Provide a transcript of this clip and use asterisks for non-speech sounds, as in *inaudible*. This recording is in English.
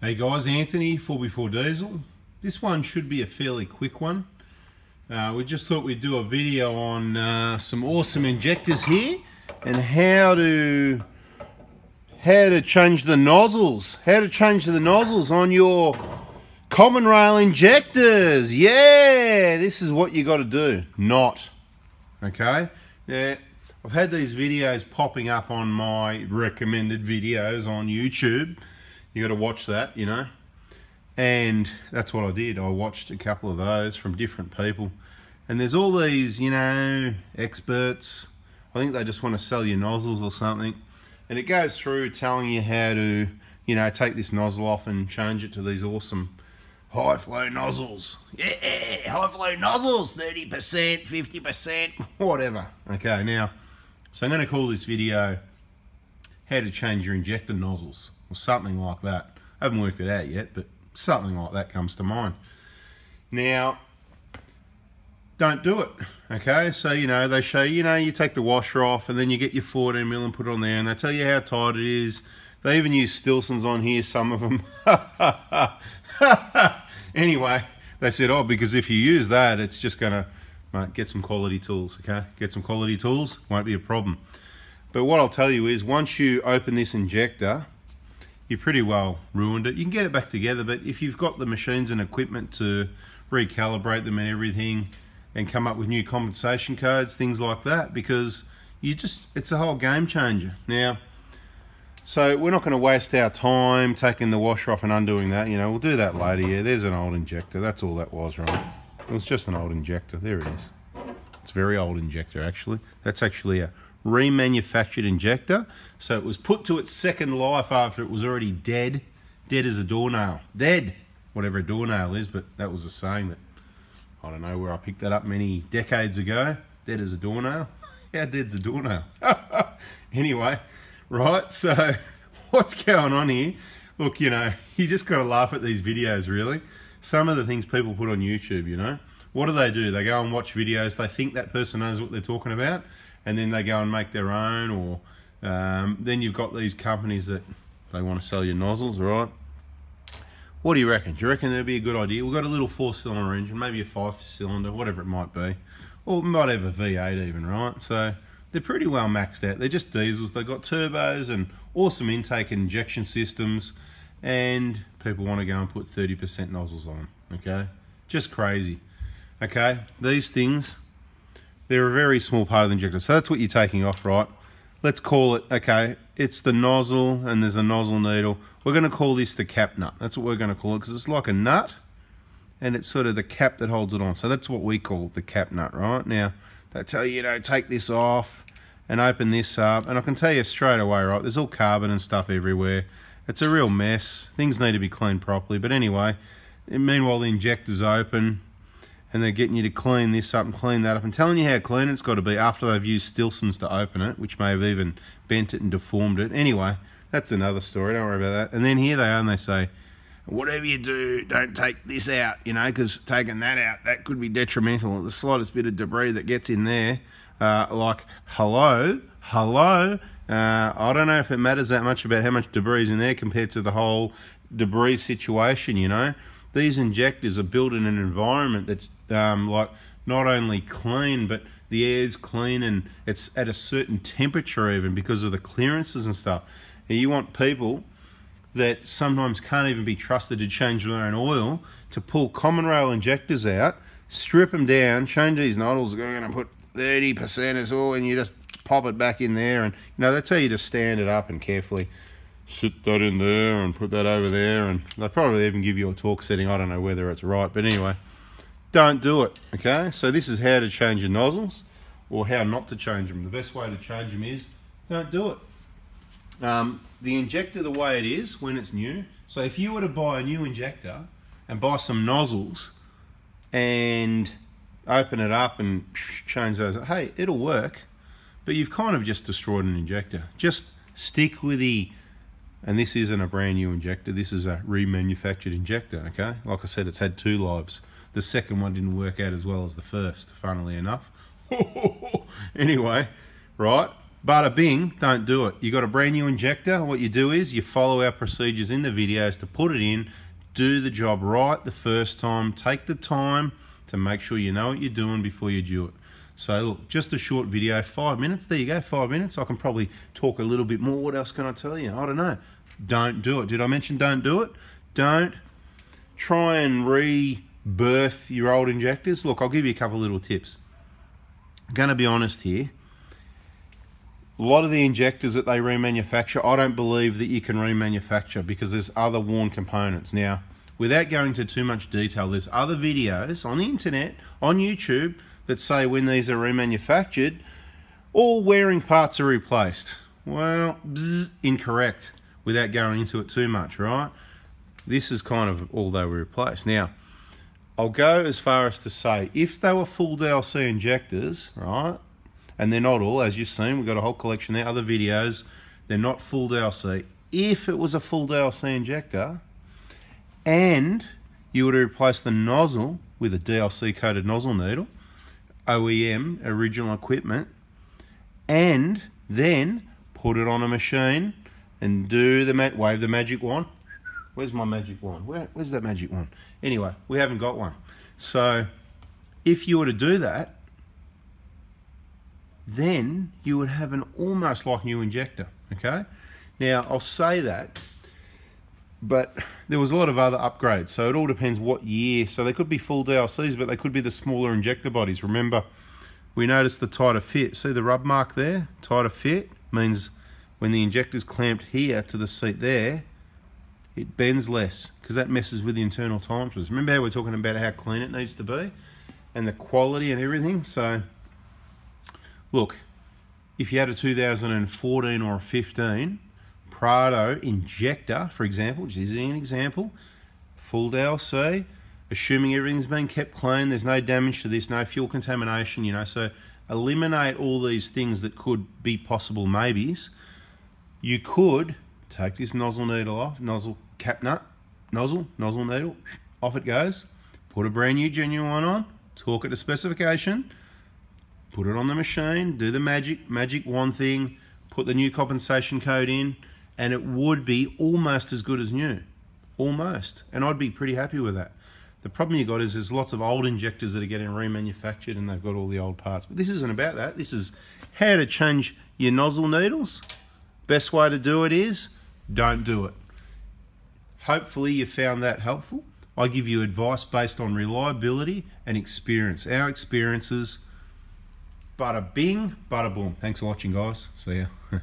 Hey guys, Anthony, 4x4 Diesel. This one should be a fairly quick one. Uh, we just thought we'd do a video on uh, some awesome injectors here and how to how to change the nozzles. How to change the nozzles on your common rail injectors. Yeah, this is what you got to do. Not. Okay? Yeah, I've had these videos popping up on my recommended videos on YouTube you got to watch that, you know. And that's what I did. I watched a couple of those from different people. And there's all these, you know, experts. I think they just want to sell you nozzles or something. And it goes through telling you how to, you know, take this nozzle off and change it to these awesome high flow nozzles. Yeah, high flow nozzles, 30%, 50%, *laughs* whatever. Okay, now, so I'm going to call this video how to change your injector nozzles or something like that. I haven't worked it out yet, but something like that comes to mind. Now, don't do it, okay? So, you know, they show, you you know, you take the washer off and then you get your 14 mil and put it on there and they tell you how tight it is. They even use Stillsons on here, some of them. *laughs* anyway, they said, oh, because if you use that, it's just going to get some quality tools, okay? Get some quality tools, won't be a problem. But what I'll tell you is once you open this injector, you pretty well ruined it. You can get it back together, but if you've got the machines and equipment to recalibrate them and everything and come up with new compensation codes, things like that, because you just, it's a whole game changer. Now, so we're not going to waste our time taking the washer off and undoing that. You know, we'll do that later. Yeah, there's an old injector. That's all that was, right? It was just an old injector. There it is. It's a very old injector, actually. That's actually a remanufactured injector. So it was put to its second life after it was already dead. Dead as a doornail. Dead! Whatever a doornail is, but that was a saying that, I don't know where I picked that up many decades ago. Dead as a doornail. *laughs* How dead's a doornail? *laughs* anyway, right, so *laughs* what's going on here? Look, you know, you just got to laugh at these videos, really. Some of the things people put on YouTube, you know. What do they do? They go and watch videos. They think that person knows what they're talking about and then they go and make their own or um, then you've got these companies that they want to sell you nozzles right? What do you reckon? Do you reckon that'd be a good idea? We've got a little four cylinder engine maybe a five cylinder whatever it might be. Or might have a v8 even right? So they're pretty well maxed out. They're just diesels. They've got turbos and awesome intake and injection systems and people want to go and put 30% nozzles on them okay? Just crazy okay? These things they're a very small part of the injector. So that's what you're taking off, right? Let's call it, okay, it's the nozzle and there's a nozzle needle. We're going to call this the cap nut. That's what we're going to call it because it's like a nut and it's sort of the cap that holds it on. So that's what we call the cap nut, right? Now, they tell you, you know, take this off and open this up. And I can tell you straight away, right, there's all carbon and stuff everywhere. It's a real mess. Things need to be cleaned properly. But anyway, meanwhile, the injector's open and they're getting you to clean this up and clean that up and telling you how clean it's got to be after they've used Stillsons to open it, which may have even bent it and deformed it. Anyway, that's another story. Don't worry about that. And then here they are and they say, whatever you do, don't take this out, you know, because taking that out, that could be detrimental. The slightest bit of debris that gets in there, uh, like, hello, hello, uh, I don't know if it matters that much about how much debris is in there compared to the whole debris situation, you know these injectors are built in an environment that's um, like not only clean but the air's clean and it's at a certain temperature even because of the clearances and stuff. And you want people that sometimes can't even be trusted to change their own oil to pull common rail injectors out strip them down change these nozzles we're going to put 30% as all and you just pop it back in there and you know that's how you just stand it up and carefully sit that in there and put that over there and they probably even give you a torque setting I don't know whether it's right but anyway don't do it okay? So this is how to change your nozzles or how not to change them the best way to change them is don't do it. Um, the injector the way it is when it's new so if you were to buy a new injector and buy some nozzles and open it up and change those hey it'll work but you've kind of just destroyed an injector. Just stick with the and this isn't a brand new injector this is a remanufactured injector okay like I said it's had two lives the second one didn't work out as well as the first funnily enough *laughs* anyway right bada bing, don't do it. You got a brand new injector. What you do is you follow our procedures in the videos to put it in, do the job right the first time, take the time to make sure you know what you're doing before you do it. So look, just a short video, five minutes. There you go, five minutes. I can probably talk a little bit more. What else can I tell you? I don't know. Don't do it. Did I mention don't do it? Don't try and rebirth your old injectors. Look, I'll give you a couple little tips. I'm going to be honest here. A lot of the injectors that they remanufacture, I don't believe that you can remanufacture because there's other worn components. Now, without going into too much detail, there's other videos on the internet, on YouTube, that say when these are remanufactured, all wearing parts are replaced. Well, bzz, incorrect without going into it too much, right? This is kind of all they were replaced. Now, I'll go as far as to say if they were full DLC injectors, right, and they're not all, as you've seen, we've got a whole collection there, other videos, they're not full DLC. If it was a full DLC injector, and you were to replace the nozzle with a DLC coated nozzle needle, OEM, original equipment, and then put it on a machine and do the wave the magic wand. Where's my magic wand? Where, where's that magic wand? Anyway, we haven't got one. So if you were to do that, then you would have an almost like new injector, okay? Now, I'll say that, but there was a lot of other upgrades, so it all depends what year. So they could be full DLCs, but they could be the smaller injector bodies. Remember, we noticed the tighter fit. See the rub mark there? Tighter fit means when the injector's clamped here to the seat there, it bends less because that messes with the internal time twist. Remember how we're talking about how clean it needs to be and the quality and everything? So, look, if you had a 2014 or a 15 Prado injector, for example, just using an example, full DLC, assuming everything's been kept clean, there's no damage to this, no fuel contamination, you know, so eliminate all these things that could be possible maybes. You could take this nozzle needle off, nozzle cap nut, nozzle, nozzle needle, off it goes. Put a brand new genuine one on, torque it to specification, put it on the machine, do the magic, magic one thing, put the new compensation code in, and it would be almost as good as new. Almost. And I'd be pretty happy with that. The problem you got is there's lots of old injectors that are getting remanufactured and they've got all the old parts. But this isn't about that. This is how to change your nozzle needles. Best way to do it is don't do it. Hopefully you found that helpful. I give you advice based on reliability and experience. Our experiences, bada bing, bada boom. Thanks for watching guys. See ya. *laughs*